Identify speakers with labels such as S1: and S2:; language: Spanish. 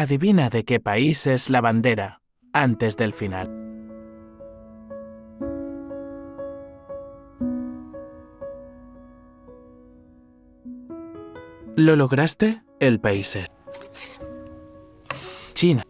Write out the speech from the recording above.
S1: Adivina de qué país es la bandera antes del final. ¿Lo lograste? El país es China.